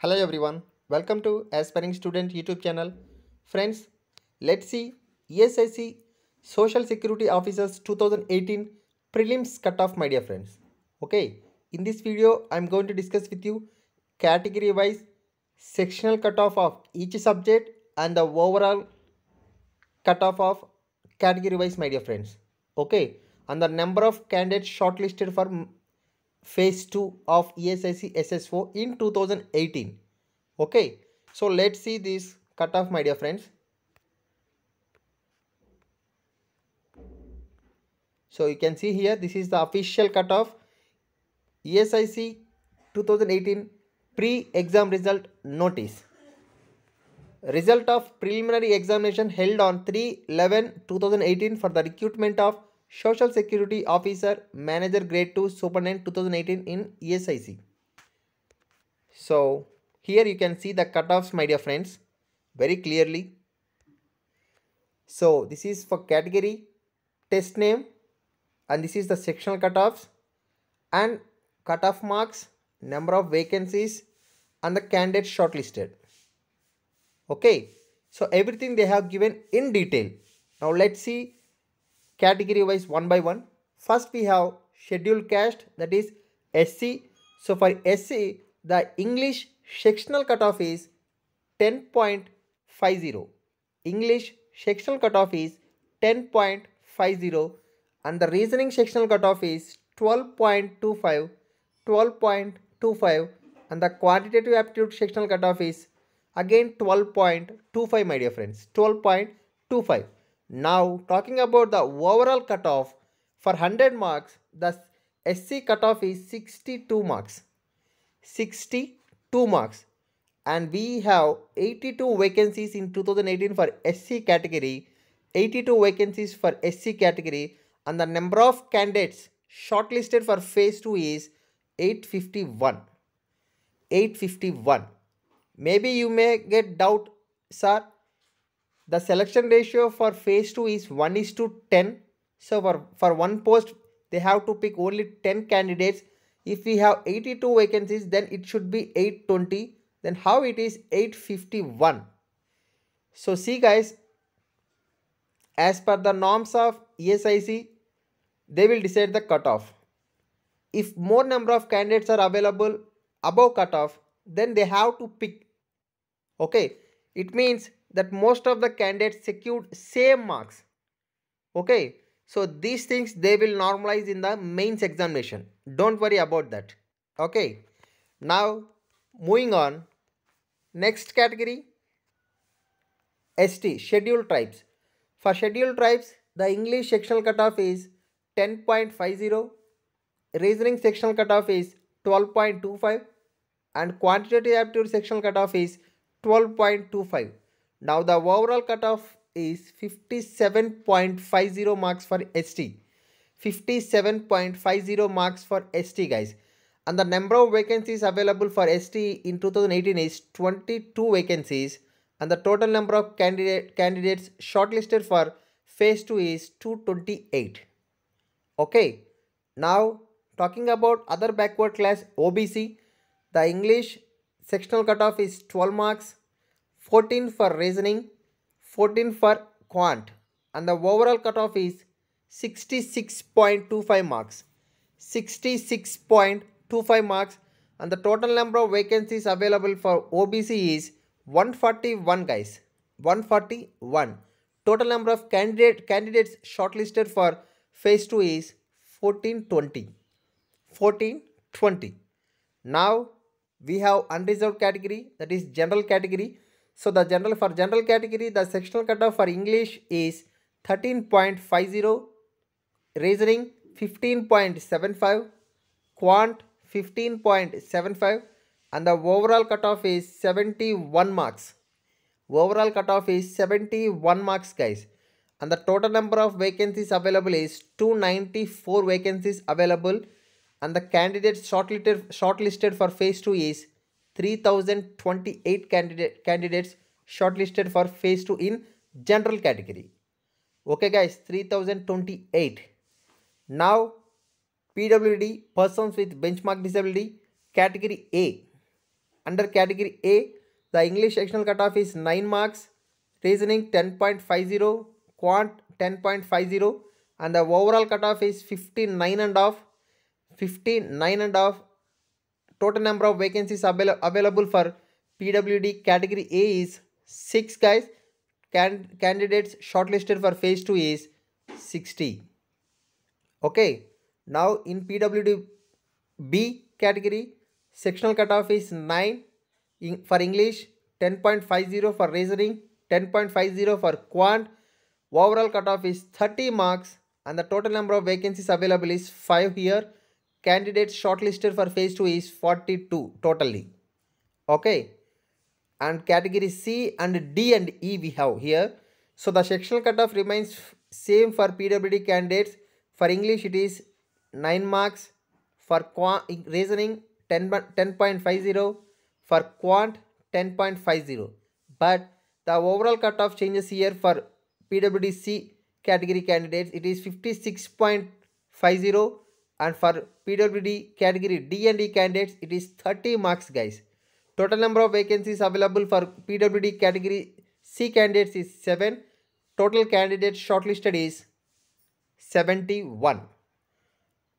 Hello everyone, welcome to Aspiring Student YouTube channel. Friends, let's see ESIC Social Security Officers 2018 prelims cutoff my dear friends. Okay, in this video I'm going to discuss with you category wise sectional cutoff of each subject and the overall cutoff of category wise my dear friends. Okay, and the number of candidates shortlisted for phase 2 of ESIC SSO in 2018. Okay, so let's see this cutoff, my dear friends. So you can see here, this is the official cutoff ESIC 2018 pre-exam result notice. Result of preliminary examination held on 3-11-2018 for the recruitment of Social Security Officer Manager Grade 2 Superintendent 2018 in ESIC. So here you can see the cutoffs my dear friends very clearly. So this is for category test name and this is the sectional cutoffs and cutoff marks number of vacancies and the candidates shortlisted okay so everything they have given in detail now let's see category wise one by one. First we have scheduled caste that is sc so for sc the english sectional cutoff is 10.50 english sectional cutoff is 10.50 and the reasoning sectional cutoff is 12.25 12.25 and the quantitative aptitude sectional cutoff is again 12.25 my dear friends 12.25 now talking about the overall cutoff for 100 marks the sc cutoff is 62 marks. 62 marks. And we have 82 vacancies in 2018 for sc category 82 vacancies for sc category and the number of candidates shortlisted for phase 2 is 851 851 maybe you may get doubt sir the selection ratio for phase 2 is 1 is to 10 so for, for one post they have to pick only 10 candidates. If we have 82 vacancies then it should be 820 then how it is 851 so see guys as per the norms of esic they will decide the cutoff. If more number of candidates are available above cutoff then they have to pick. Okay? It means that most of the candidates secured same marks. Okay? So these things they will normalize in the mains examination. Don't worry about that. Okay? Now moving on. Next category. St scheduled tribes. For scheduled tribes the english sectional cutoff is 10.50 reasoning sectional cutoff is 12.25 and quantitative aptitude sectional cutoff is 12.25 now the overall cutoff is 57.50 marks for ST. 57.50 marks for ST guys. And the number of vacancies available for ST in 2018 is 22 vacancies. And the total number of candidate candidates shortlisted for phase 2 is 228. Okay. Now talking about other backward class OBC. The English sectional cutoff is 12 marks 14 for reasoning, 14 for quant and the overall cutoff is 66.25 marks. 66.25 marks and the total number of vacancies available for OBC is 141 guys. 141. Total number of candidate candidates shortlisted for phase 2 is 1420. 1420. Now we have unreserved category that is general category so the general for general category, the sectional cutoff for English is 13.50, reasoning 15.75, quant 15.75 and the overall cutoff is 71 marks. Overall cutoff is 71 marks guys and the total number of vacancies available is 294 vacancies available and the candidates shortlisted, shortlisted for phase 2 is 3028 candidate, candidates shortlisted for phase 2 in general category. Okay guys, 3028. Now PWD persons with benchmark disability category A. under category A, the English sectional cutoff is 9 marks, reasoning 10.50, quant 10.50 and the overall cutoff is 59 and half, 59 and half. Total number of vacancies avail available for PWD category A is 6 guys. Can candidates shortlisted for phase 2 is 60. Okay. Now in PWD B category, sectional cutoff is 9 in, for English, 10.50 for reasoning, 10.50 for quant. Overall cutoff is 30 marks and the total number of vacancies available is 5 here. Candidates shortlisted for phase 2 is 42 totally. Okay. And category C and D and E we have here. So the sectional cutoff remains same for PWD candidates. For English it is 9 marks for reasoning 10, 10.50 for quant 10.50 but the overall cutoff changes here for PWDC category candidates it is 56.50 and for PWD category D and E candidates it is 30 marks guys total number of vacancies available for PWD category C candidates is 7 total candidates shortlisted is 71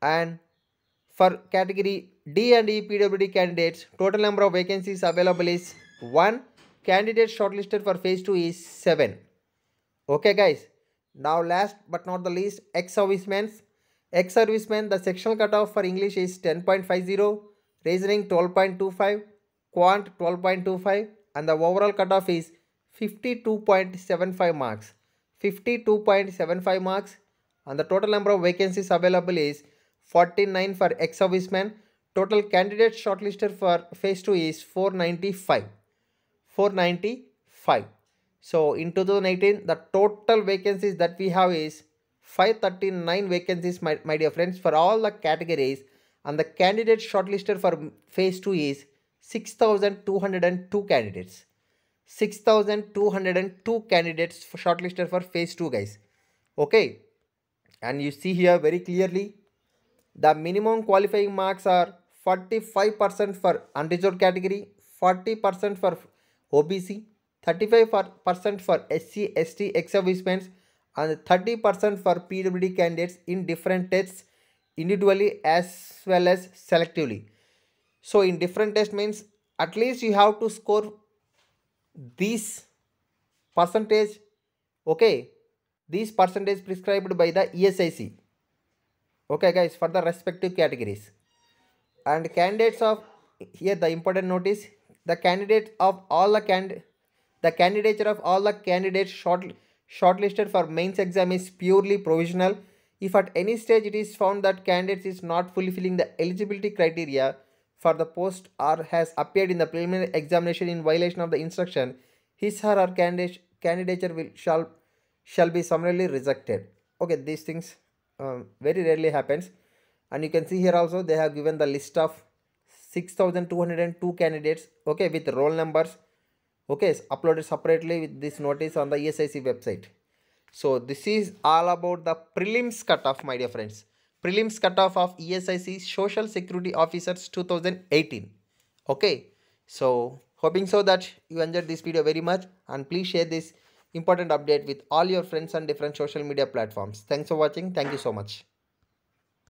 and for category D and E PWD candidates, total number of vacancies available is 1. Candidates shortlisted for phase 2 is 7. Okay guys. Now last but not the least, ex-servicemen. Ex-servicemen, the sectional cutoff for English is 10.50, reasoning 12.25, quant 12.25 and the overall cutoff is 52.75 marks. 52.75 marks and the total number of vacancies available is 49 for ex-servicemen. Total candidates shortlisted for phase 2 is 495. 495. So in 2018, the total vacancies that we have is 539 vacancies, my, my dear friends, for all the categories. And the candidates shortlisted for phase 2 is 6,202 candidates. 6,202 candidates for shortlisted for phase 2 guys. Okay. And you see here very clearly the minimum qualifying marks are 45% for unreserved category, 40% for OBC, 35% for SC, ST ex-servicemen and 30% for PWD candidates in different tests individually as well as selectively. So in different tests means at least you have to score this percentage okay? This percentage prescribed by the ESIC okay guys? For the respective categories. And candidates of here the important notice the candidates of all the candidate the candidature of all the candidates short shortlisted for mains exam is purely provisional. If at any stage it is found that candidate is not fulfilling the eligibility criteria for the post or has appeared in the preliminary examination in violation of the instruction his or her candidate candidature will shall shall be summarily rejected. Okay these things um, very rarely happens. And you can see here also they have given the list of 6202 candidates okay with roll numbers okay uploaded separately with this notice on the ESIC website so this is all about the prelims cutoff my dear friends prelims cutoff of ESIC social security officers 2018 okay so hoping so that you enjoyed this video very much and please share this important update with all your friends on different social media platforms. Thanks for watching. Thank you so much.